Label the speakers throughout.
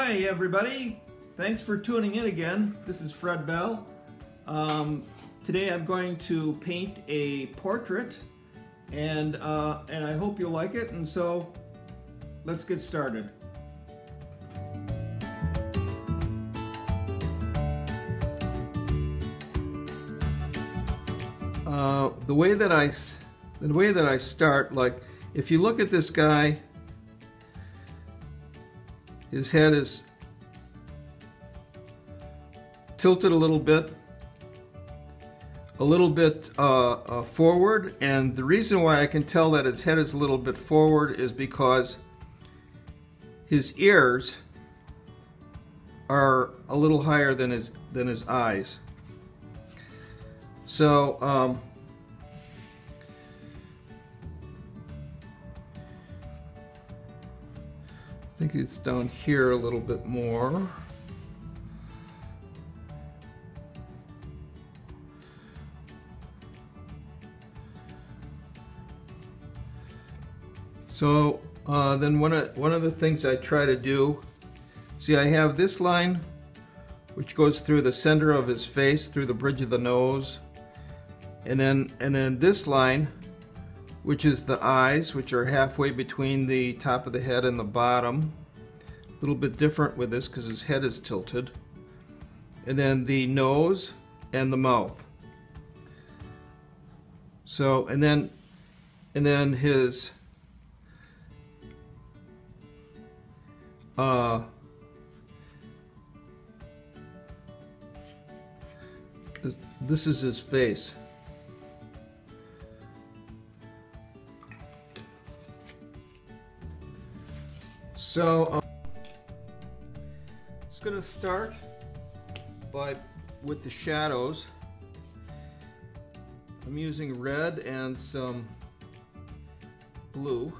Speaker 1: Hi everybody, thanks for tuning in again. This is Fred Bell. Um, today I'm going to paint a portrait and, uh, and I hope you'll like it and so let's get started. Uh, the way that I the way that I start like if you look at this guy his head is tilted a little bit, a little bit uh, uh, forward, and the reason why I can tell that his head is a little bit forward is because his ears are a little higher than his than his eyes. So um, I think it's down here a little bit more. So uh, then one of, one of the things I try to do, see I have this line which goes through the center of his face, through the bridge of the nose, and then, and then this line which is the eyes, which are halfway between the top of the head and the bottom. A little bit different with this because his head is tilted. And then the nose and the mouth. So, and then, and then his, uh, this is his face. So, um, just gonna start by with the shadows. I'm using red and some blue.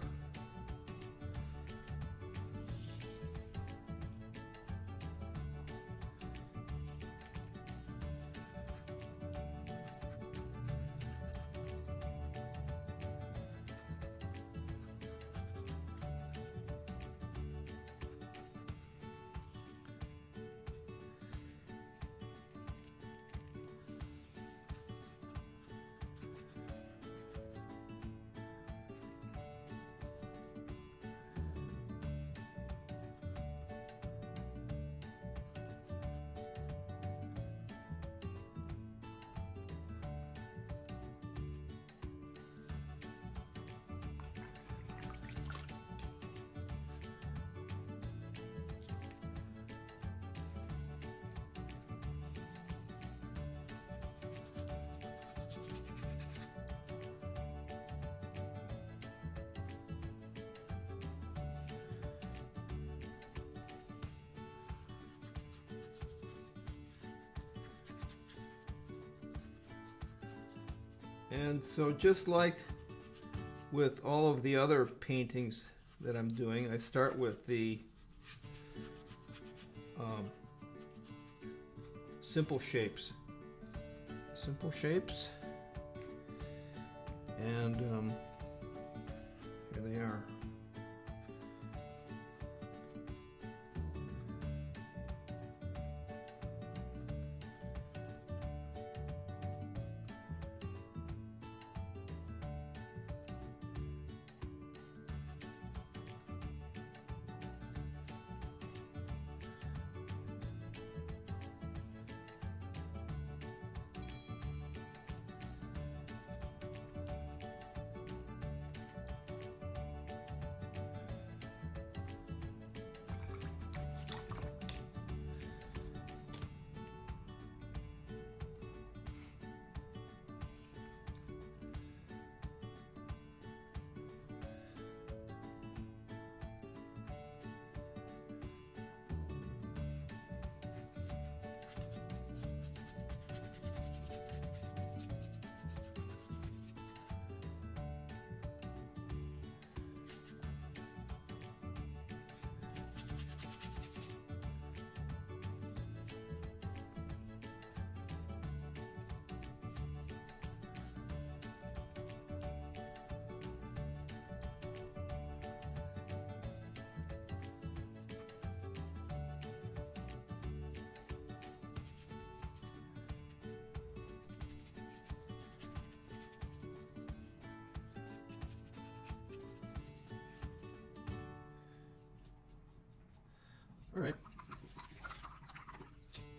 Speaker 1: And so just like with all of the other paintings that I'm doing, I start with the um, simple shapes. Simple shapes. And um,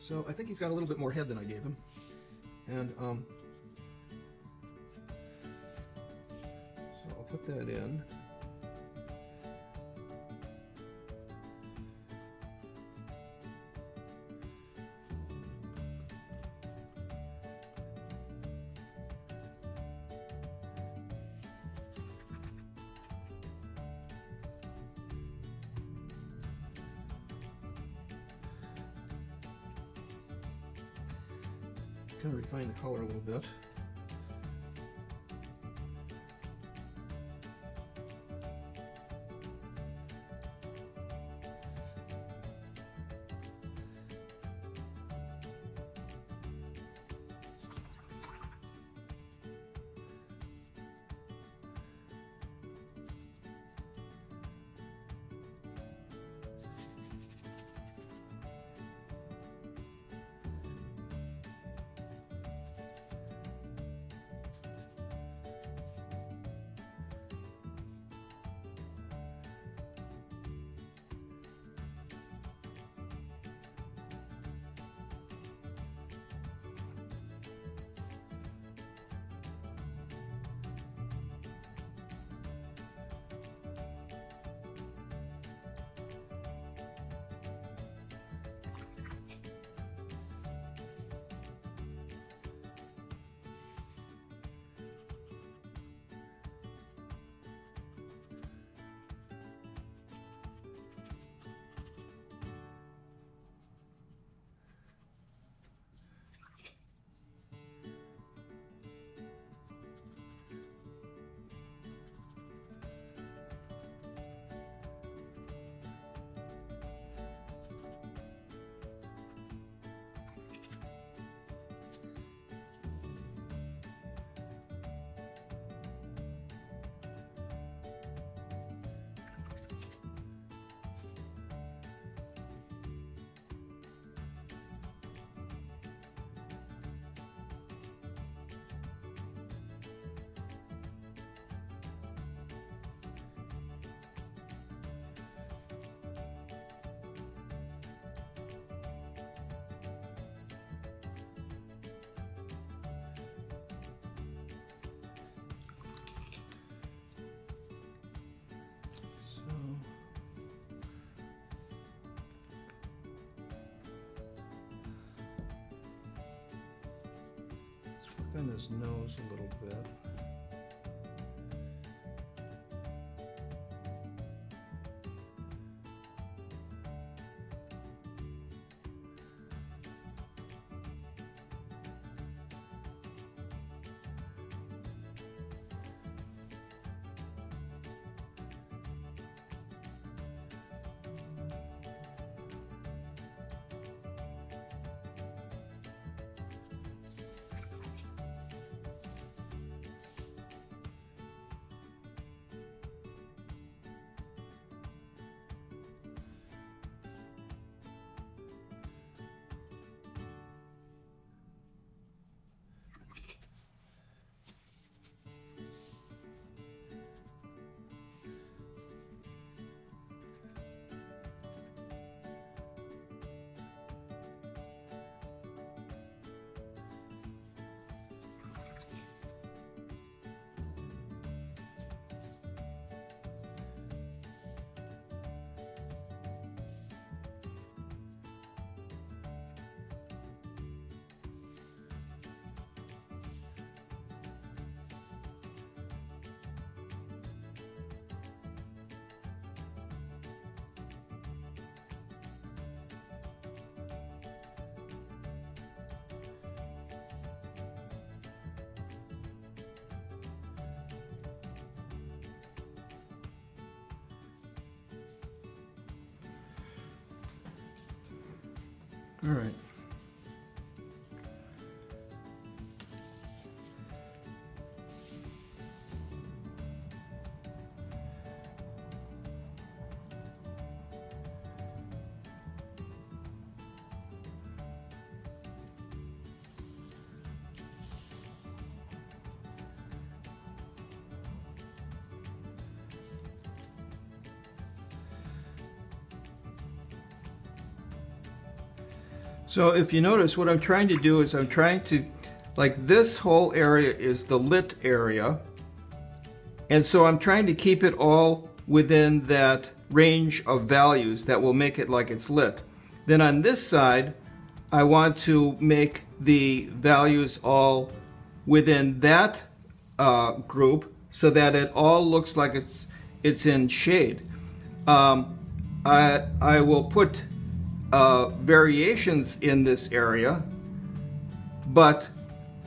Speaker 1: So I think he's got a little bit more head than I gave him. And um, so I'll put that in. Kind of refine the color a little bit. On his nose a little bit. All right. So if you notice, what I'm trying to do is I'm trying to, like this whole area is the lit area. And so I'm trying to keep it all within that range of values that will make it like it's lit. Then on this side, I want to make the values all within that uh, group so that it all looks like it's it's in shade. Um, I, I will put uh, variations in this area, but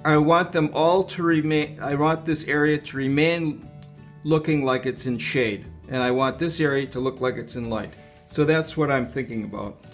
Speaker 1: I want them all to remain, I want this area to remain looking like it's in shade, and I want this area to look like it's in light. So that's what I'm thinking about.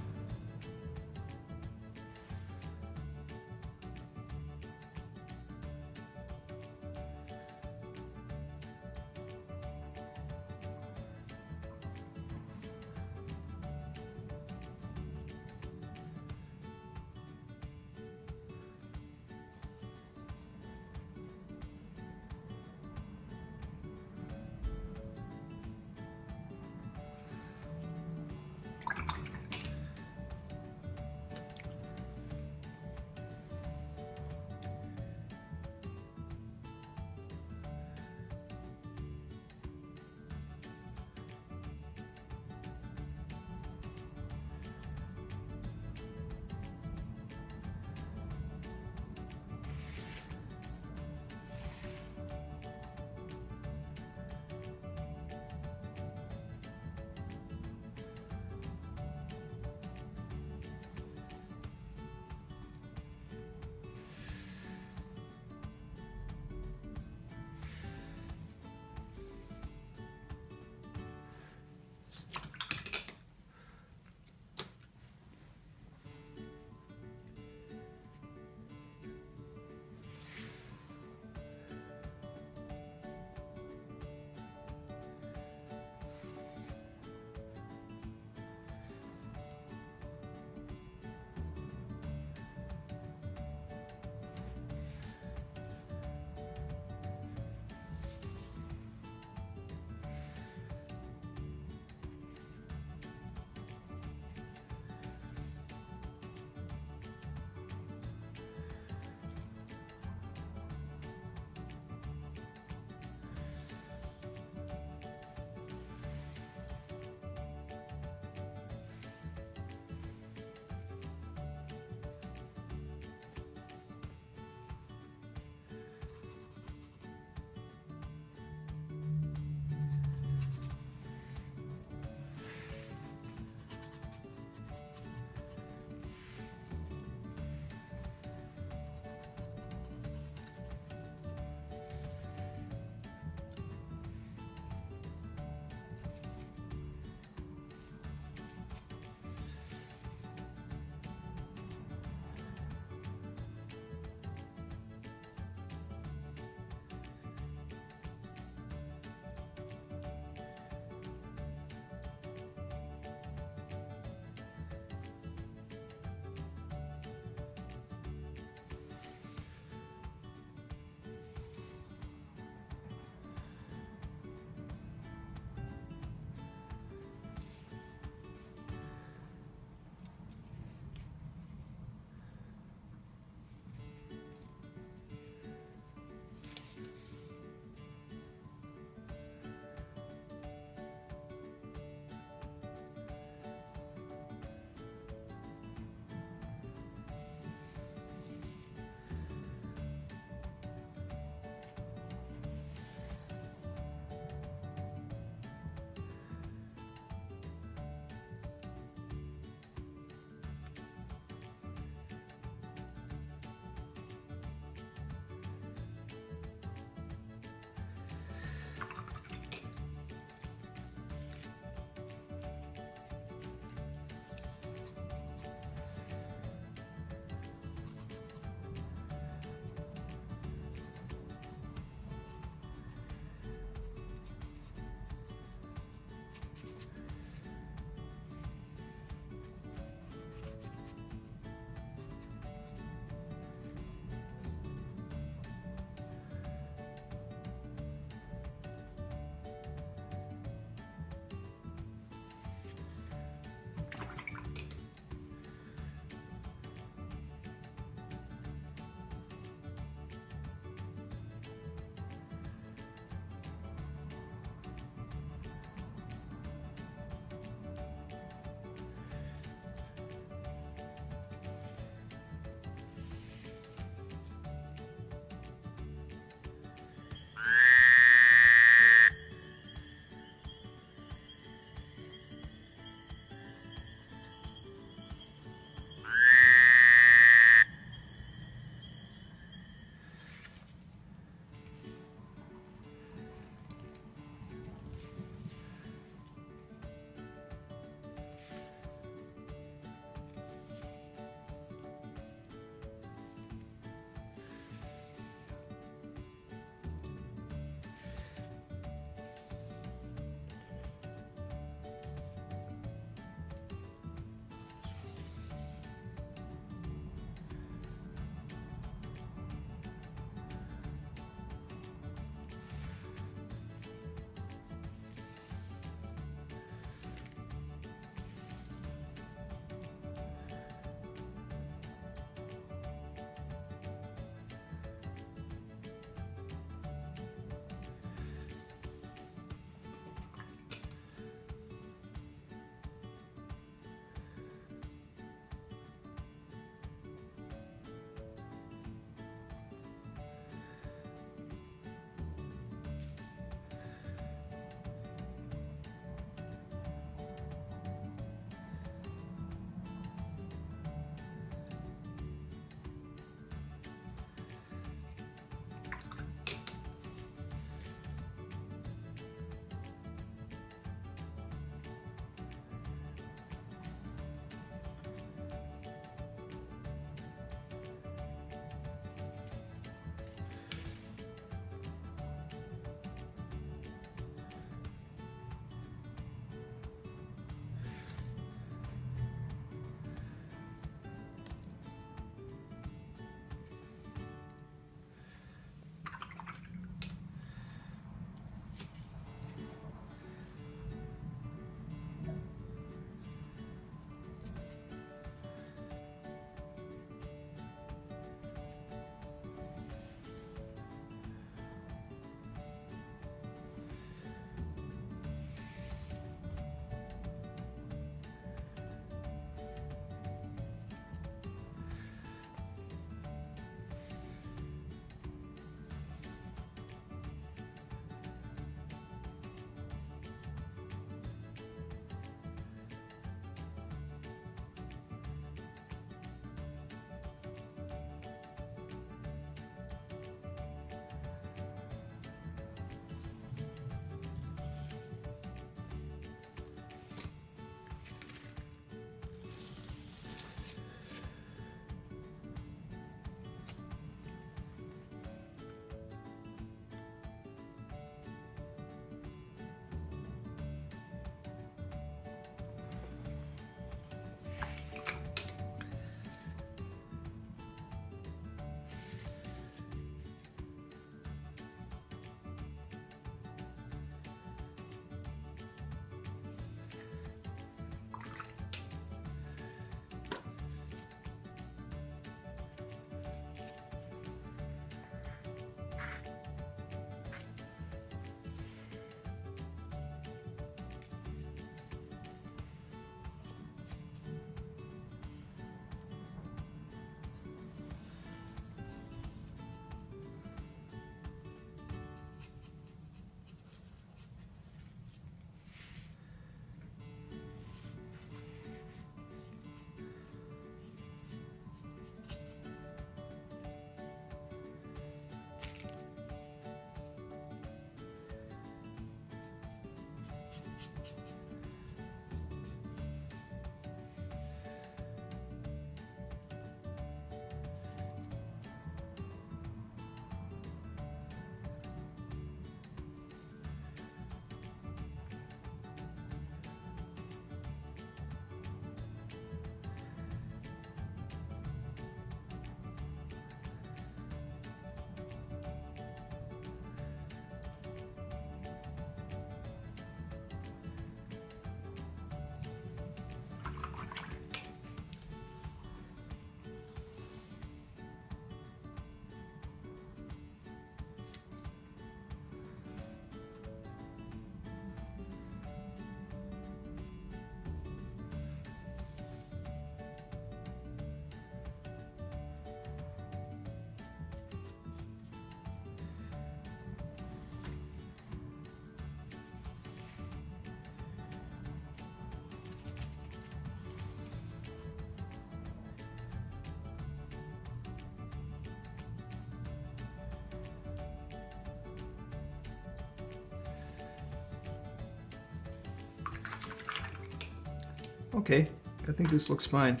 Speaker 1: Okay, I think this looks fine.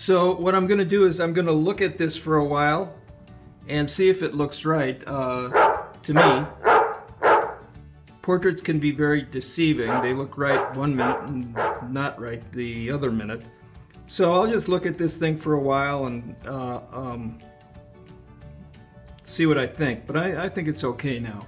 Speaker 1: So what I'm gonna do is I'm gonna look at this for a while and see if it looks right. Uh, to me, portraits can be very deceiving. They look right one minute and not right the other minute. So I'll just look at this thing for a while and uh, um, see what I think. But I, I think it's okay now.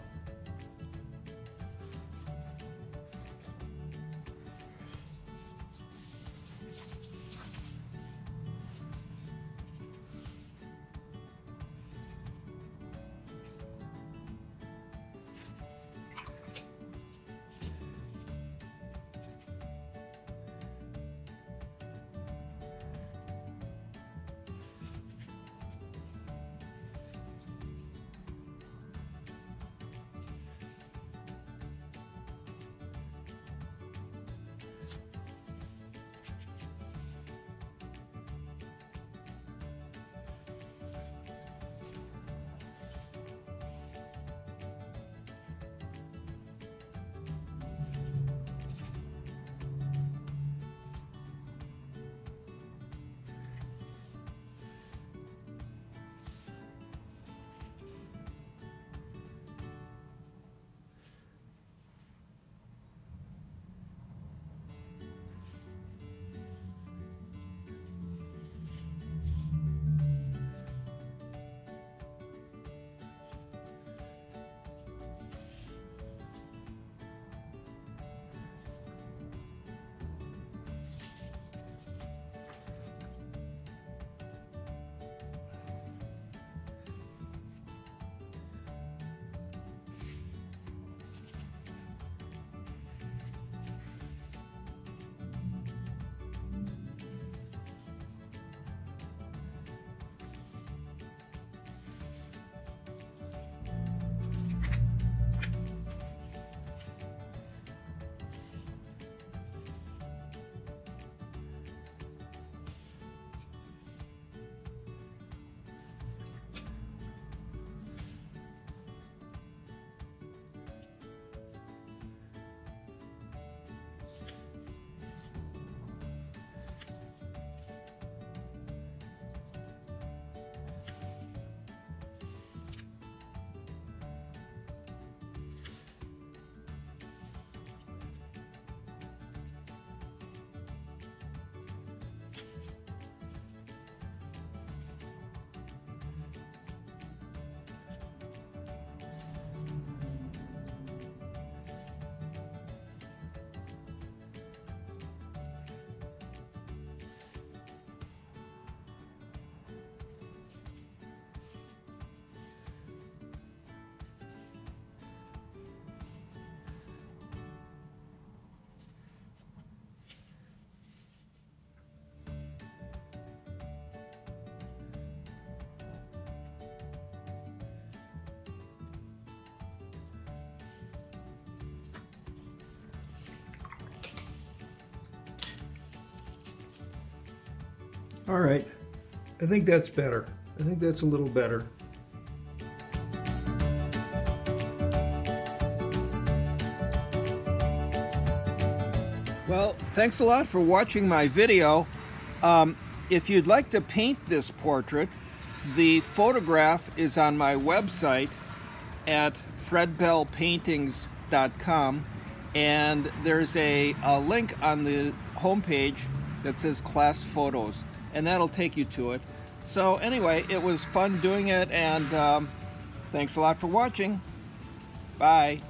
Speaker 1: All right, I think that's better. I think that's a little better. Well, thanks a lot for watching my video. Um, if you'd like to paint this portrait, the photograph is on my website at fredbellpaintings.com and there's a, a link on the homepage that says class photos and that'll take you to it. So anyway, it was fun doing it and um, thanks a lot for watching. Bye.